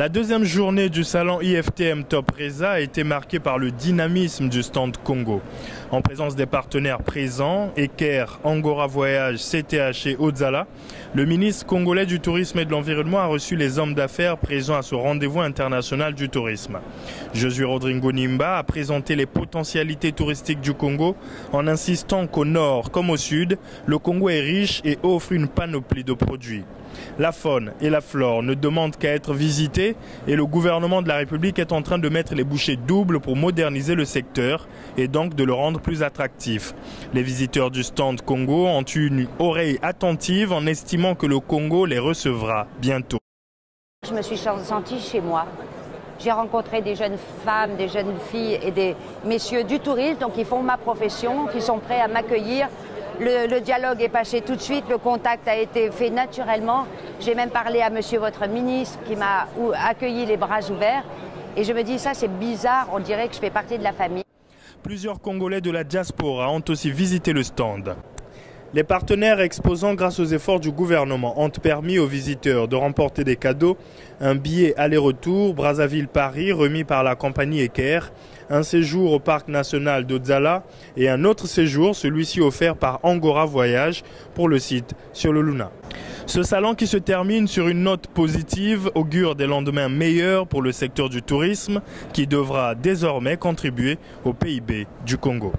La deuxième journée du salon IFTM Top Reza a été marquée par le dynamisme du stand Congo. En présence des partenaires présents, Eker, Angora Voyage, CTH et Ozala, le ministre congolais du Tourisme et de l'Environnement a reçu les hommes d'affaires présents à ce rendez-vous international du tourisme. Josué Rodrigo Nimba a présenté les potentialités touristiques du Congo en insistant qu'au nord comme au sud, le Congo est riche et offre une panoplie de produits. La faune et la flore ne demandent qu'à être visitées et le gouvernement de la République est en train de mettre les bouchées doubles pour moderniser le secteur et donc de le rendre plus attractif. Les visiteurs du stand Congo ont une oreille attentive en estimant que le Congo les recevra bientôt. Je me suis sentie chez moi. J'ai rencontré des jeunes femmes, des jeunes filles et des messieurs du tourisme, donc ils font ma profession, qui sont prêts à m'accueillir le, dialogue est passé tout de suite, le contact a été fait naturellement. J'ai même parlé à monsieur votre ministre qui m'a accueilli les bras ouverts. Et je me dis, ça c'est bizarre, on dirait que je fais partie de la famille. Plusieurs Congolais de la diaspora ont aussi visité le stand. Les partenaires exposant grâce aux efforts du gouvernement ont permis aux visiteurs de remporter des cadeaux, un billet aller-retour Brazzaville-Paris remis par la compagnie Eker, un séjour au parc national d'Ozala et un autre séjour, celui-ci offert par Angora Voyage pour le site sur le Luna. Ce salon qui se termine sur une note positive augure des lendemains meilleurs pour le secteur du tourisme qui devra désormais contribuer au PIB du Congo.